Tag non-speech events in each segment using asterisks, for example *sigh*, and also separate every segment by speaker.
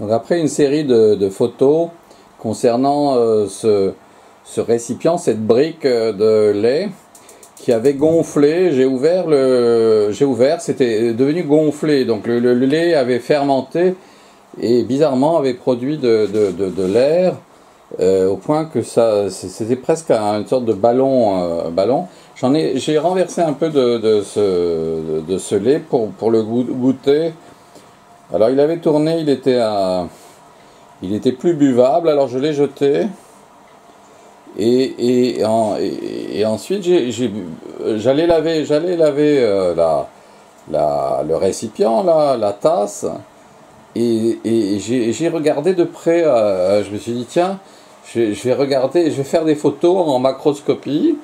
Speaker 1: Donc après une série de, photos concernant euh, ce, récipient, cette brique euh, de lait qui avait gonflé, j'ai ouvert j'ai ouvert, c'était devenu gonflé, donc le, lait avait fermenté et bizarrement avait produit de, l'air euh, au point que ça, c'était presque une sorte de ballon, ballon. J'en ai, j'ai renversé un peu de, ce, de ce lait pour, pour le goûter. Alors il avait tourné, il était, il était plus buvable, alors je l'ai jeté. Et, et, ensuite j'allais laver, j'allais laver euh, la, le récipient, la, la tasse. Et, j'ai regardé de près, euh, je me suis dit, tiens, je, vais regarder, je vais faire des photos en macroscopie.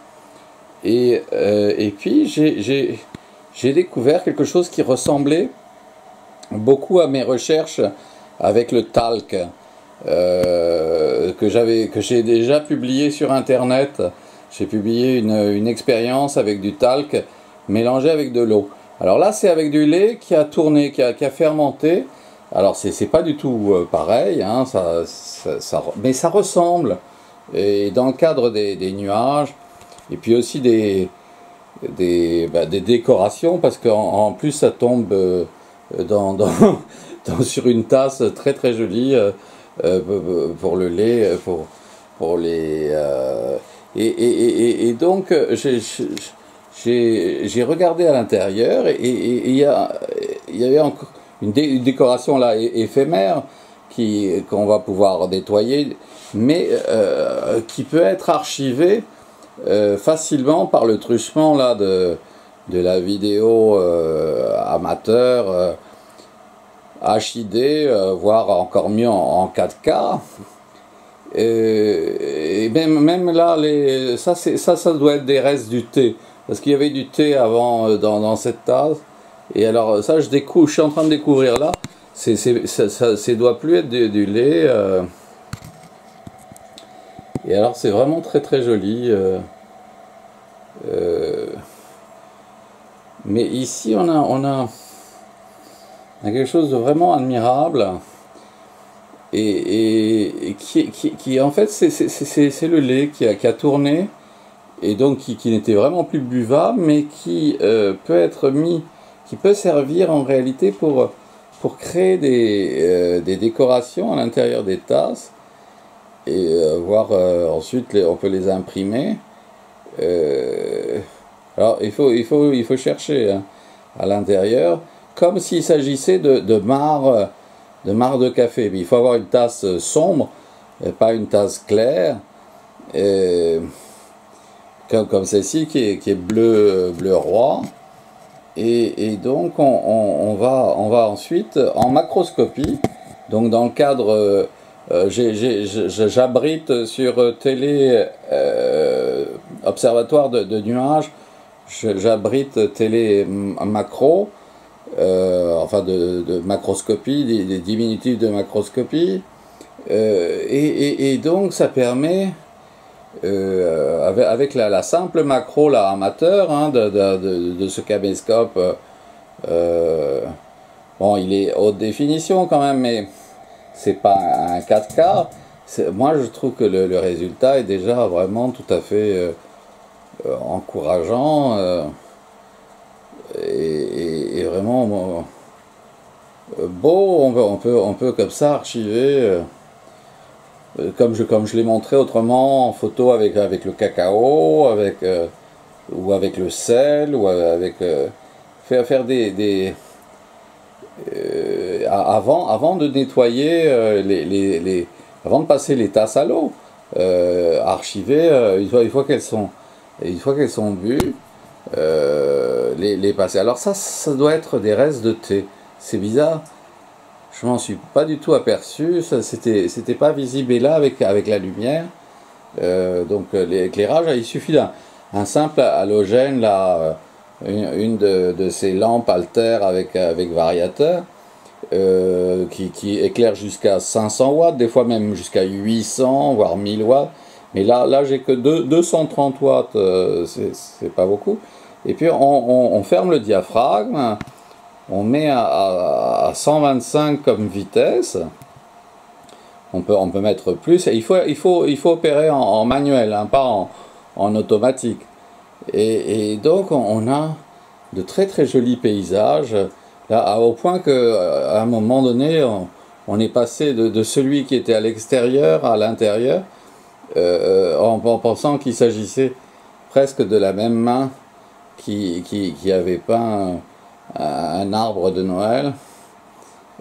Speaker 1: Et, euh, et puis j'ai découvert quelque chose qui ressemblait beaucoup à mes recherches avec le talc euh, que j'avais que j'ai déjà publié sur internet. J'ai publié une, une expérience avec du talc mélangé avec de l'eau. Alors là, c'est avec du lait qui a tourné, qui a, qui a fermenté. Alors c'est pas du tout euh, pareil, hein, ça, ça, mais ça ressemble. Et dans le cadre des, des nuages, et puis aussi des, des, bah, des décorations, parce qu'en en plus ça tombe euh, *laughs* dans, dans, sur une tasse très très jolie euh, euh, pour le lait, pour, pour les... Et, et, et, donc, j'ai regardé à l'intérieur et il y, y avait encore une, décoration là éphémère qu'on va pouvoir nettoyer, mais qui peut être archivée facilement par le truchement là de, de la vidéo amateur HID, euh, voire encore mieux en, 4K. Et, même, même là, les, ça, ça, doit être des restes du thé. Parce qu'il y avait du thé avant euh, dans, cette tasse. Et alors, ça, je, découvre, je suis en train de découvrir là. Ça, ça, doit plus être du, lait. Euh. Et alors, c'est vraiment très très joli. Mais ici, on a, on a quelque chose de vraiment admirable et, qui, qui, en fait c'est le lait qui a, tourné et donc qui, n'était vraiment plus buvable mais qui euh, peut être mis qui peut servir en réalité pour, créer des, euh, des décorations à l'intérieur des tasses et euh, voir ensuite on peut les imprimer alors il faut, il faut, il faut chercher hein, à l'intérieur comme s'il s'agissait de, de marre de marre de café. il faut avoir une tasse sombre, et pas une tasse claire, comme, comme celle-ci qui est, qui est bleu, bleu roi. Et, et donc on, on, va, on va ensuite en macroscopie, donc dans le cadre, euh, j'abrite sur télé euh, observatoire de nuages, j'abrite télé macro, euh, enfin de, macroscopie, des, diminutifs de macroscopie. Euh, et, donc ça permet, euh, avec, la, simple macro là, amateur hein, de, ce caméscope, bon il est haute définition quand même, mais c'est pas un 4K. Moi je trouve que le, le, résultat est déjà vraiment tout à fait encourageant et, vraiment euh, beau, on peut, on, peut, on peut comme ça archiver, euh, euh, comme je, comme je l'ai montré autrement en photo avec, avec le cacao, avec, ou avec le sel, ou avec faire, faire des, des avant, avant de nettoyer les, les, les, avant de passer les tasses à l'eau, archiver une fois, une fois qu'elles sont une fois qu'elles sont bues, euh, les, les passer. Alors ça, ça doit être des restes de thé. C'est bizarre. Je m'en suis pas du tout aperçu. C'était, c'était pas visible. Et là, avec, avec la lumière, euh, donc euh, l'éclairage, il suffit d'un simple halogène, là, une, de, ces lampes alter avec, avec variateur, qui, qui, éclaire jusqu'à 500 watts, des fois même jusqu'à 800, voire 1000 watts. Mais là, là j'ai que 230 watts, c'est pas beaucoup. Et puis on, ferme le diaphragme, on met à, 125 comme vitesse, on peut, on peut mettre plus. il faut, il faut, il faut opérer en, manuel, hein, pas en, en automatique. Et, donc, on a de très très jolis paysages, là, au point qu'à un moment donné, on, est passé de, celui qui était à l'extérieur à l'intérieur, euh, en, pensant qu'il s'agissait presque de la même main qui, qui, avait peint un, arbre de Noël.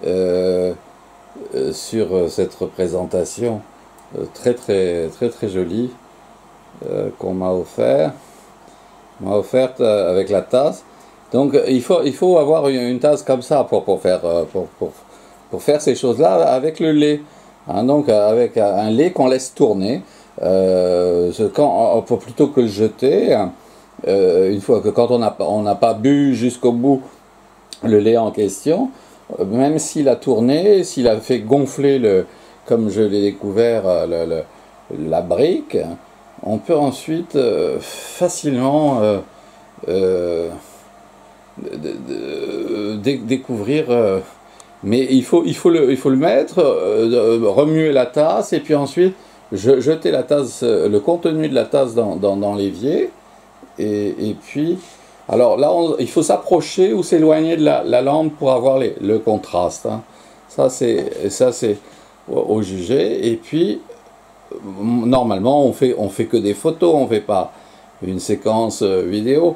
Speaker 1: Euh, euh, sur cette représentation très très très très jolie qu'on m'a offert m'a offerte avec la tasse. Donc il faut, il faut avoir une, tasse comme ça pour, pour, faire, pour, pour, pour faire ces choses-là avec le lait. Hein, donc avec un lait qu'on laisse tourner. Euh, plutôt que le jeter, euh, une fois que quand on n'a pas bu jusqu'au bout le lait en question, euh, même s'il a tourné, s'il a fait gonfler, le, comme je l'ai découvert, la brique, on peut ensuite facilement découvrir mais il faut, il faut, le, il faut le mettre, remuer la tasse, et puis ensuite je, jeter la tasse, euh, le contenu de la tasse dans, dans, l'évier, et, puis, alors là, il faut s'approcher ou s'éloigner de la, lampe pour avoir le contraste. Hein. Ça, c'est c'est au, jugé. Et puis, normalement, on fait, on fait que des photos, on ne fait pas une séquence euh, vidéo.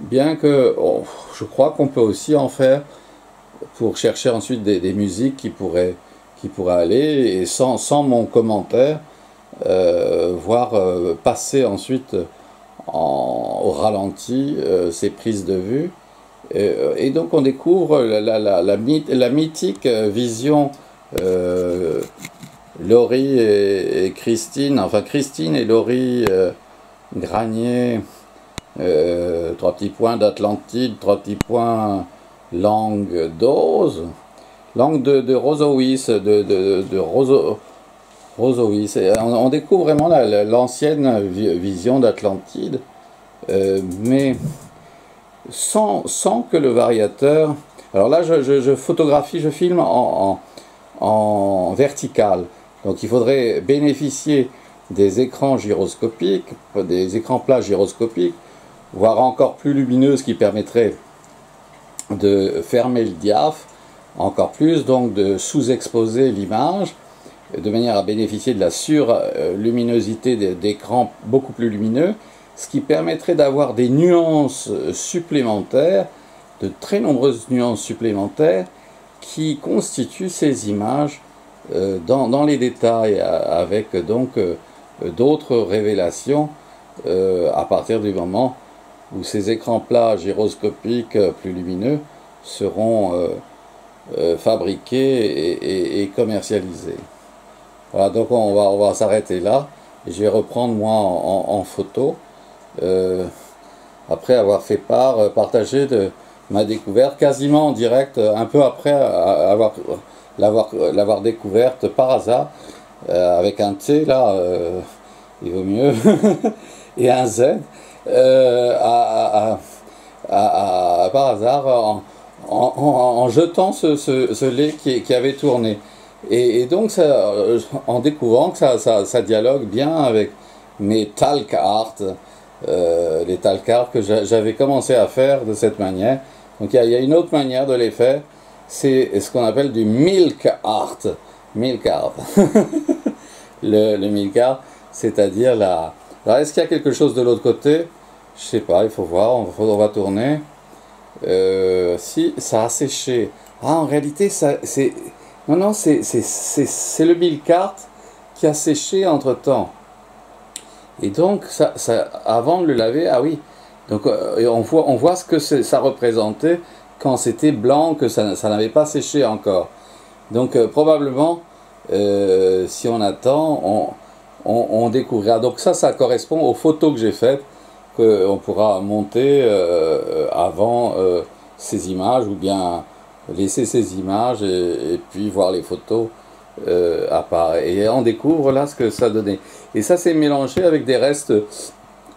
Speaker 1: Bien que oh, je crois qu'on peut aussi en faire pour chercher ensuite des, musiques qui pourraient, qui pourraient aller, et sans, sans mon commentaire, euh, voir euh, passer ensuite au ralenti euh, ces prises de vue. Et, donc on découvre la, la, mythique vision Laurie et, Christine, enfin Christine et Laurie Granier, trois petits points d'Atlantide, trois petits points langue d'Ose, langue de, de de, de, de Roso. On, découvre vraiment l'ancienne vision d'Atlantide, euh, mais sans, sans, que le variateur. Alors là, je, photographie, je filme en, en, vertical. Donc il faudrait bénéficier des écrans gyroscopiques, des écrans plats gyroscopiques, voire encore plus lumineux, ce qui permettrait de fermer le diaph, encore plus, donc de sous-exposer l'image de manière à bénéficier de la surluminosité d'écrans beaucoup plus lumineux, ce qui permettrait d'avoir des nuances supplémentaires, de très nombreuses nuances supplémentaires, qui constituent ces images euh, dans, les détails, avec donc euh, d'autres révélations euh, à partir du moment où ces écrans plats gyroscopiques plus lumineux seront fabriqués et commercialisés. Voilà, donc on va, s'arrêter là. Et je vais reprendre moi en, photo, euh, après avoir fait part, euh, partager de ma découverte, quasiment en direct, euh, un peu après avoir l'avoir découverte par hasard, avec un T là, il vaut mieux, *laughs* et un Z, à, par hasard, en, jetant ce, lait qui, avait tourné. Et, donc, euh, en découvrant que ça, ça, dialogue bien avec mes art, euh, les art que j'avais commencé à faire de cette manière. Donc, il y, a une autre manière de les faire, c'est ce qu'on appelle du milk art. Milk art. *laughs* le milk art, c'est-à-dire la. Alors, est-ce qu'il y a quelque chose de l'autre côté? Je sais pas, il faut voir, on, va tourner. Euh, si, ça a séché. Ah, en réalité, c'est non, non, c'est le qui a séché entre temps. Et donc, ça, ça, avant de le laver, ah oui, donc euh, on, voit, on voit ce que ça représentait quand c'était blanc, que ça, ça n'avait pas séché encore. Donc, euh, probablement, si on attend, on, on, découvrira. Donc, ça, ça correspond aux photos que j'ai faites, qu'on pourra monter avant ces images ou bien laisser ces images et, puis voir les photos euh, apparaître. Et on découvre là ce que ça donnait. Et ça s'est mélangé avec des restes,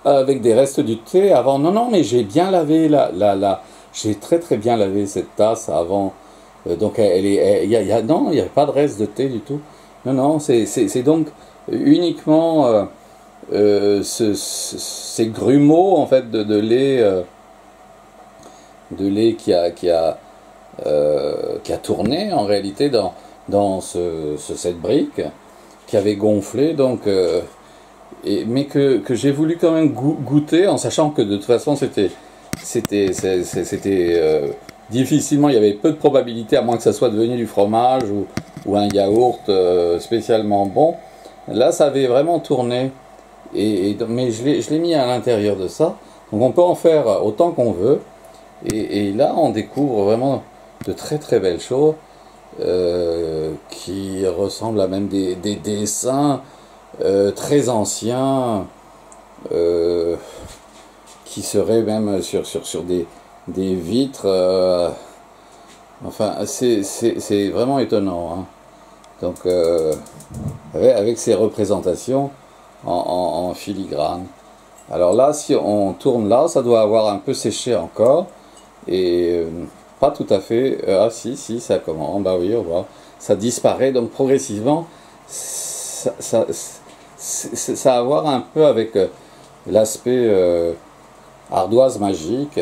Speaker 1: avec des restes du thé avant. Non, non, mais j'ai bien lavé la, la, la j'ai très très bien lavé cette tasse avant. Euh, donc elle est, y a, non, il n'y a pas de reste de thé du tout. Non, non, c'est donc uniquement ces grumeaux en fait de, lait, de lait qui a, qui a, qui a tourné en réalité dans, dans ce, cette brique qui avait gonflé, donc, euh, mais que, que j'ai voulu quand même goûter en sachant que de toute façon c'était c'était c'était euh, difficilement, il y avait peu de probabilité à moins que ça soit devenu du fromage ou, un yaourt euh, spécialement bon. Là, ça avait vraiment tourné, et, mais je l'ai mis à l'intérieur de ça. Donc on peut en faire autant qu'on veut, et, là on découvre vraiment de très très belles choses. Euh, qui ressemblent à même des, dessins euh, très anciens, euh, qui seraient même sur, sur, sur des, des vitres. enfin, c'est vraiment étonnant. Hein. Donc, avec, ces représentations en, filigrane. Alors là, si on tourne là, ça doit avoir un peu séché encore. Et pas tout à fait. Euh, ah si, si, ça comment Bah oui, on voit. Ça disparaît, donc progressivement, ça, a à voir un peu avec euh, l'aspect euh, ardoise magique.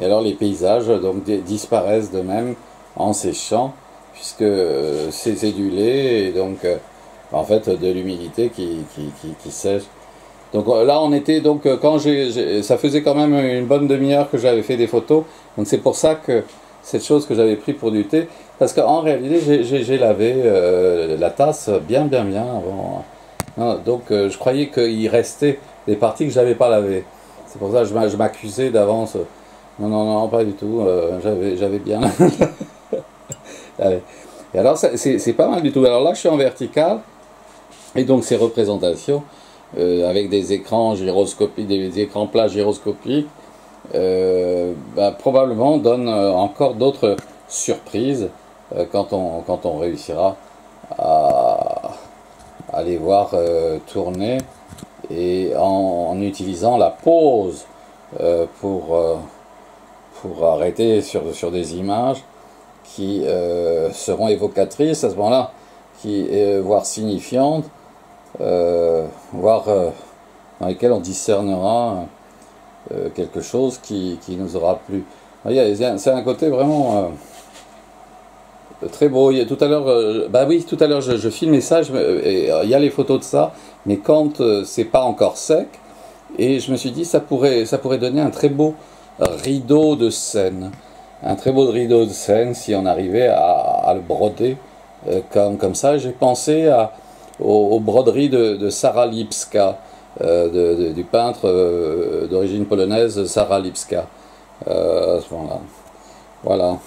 Speaker 1: Et alors les paysages donc disparaissent de même en séchant, puisque c'est du lait et donc en fait de l'humidité qui, qui, qui, sèche. Donc là on était donc quand j'ai ça faisait quand même une bonne demi-heure que j'avais fait des photos donc c'est pour ça que cette chose que j'avais pris pour du thé, parce qu'en réalité j'ai lavé euh, la tasse bien bien bien avant. donc euh, je croyais qu'il restait des parties que je n'avais pas lavées. C'est pour ça que je m'accusais d'avance. Non, non, non, pas du tout. Euh, j'avais bien. *laughs* et alors c'est pas mal du tout. Alors là je suis en vertical, et donc ces représentations avec des écrans gyroscopiques, des écrans plats gyroscopiques euh, bah, probablement donne euh, encore d'autres surprises euh, quand, on, quand on réussira à, les voir tourner et en, utilisant la pause pour, pour arrêter sur, sur des images qui seront évocatrices à ce moment-là, qui, voire signifiantes, voire dans lesquelles on discernera euh, quelque chose qui, qui, nous aura plu. C'est un côté vraiment euh, très beau. Tout à l'heure, euh, bah oui, tout à l'heure je, je, filmais ça, il y a les photos de ça, mais quand c'est pas encore sec, et je me suis dit ça pourrait, ça pourrait donner un très beau rideau de scène, un très beau rideau de scène si on arrivait à, le broder comme, comme ça. J'ai pensé à, aux, broderies de, de Sarah Lipska. Euh, du peintre euh, d'origine polonaise Sarah Lipska euh. Voilà.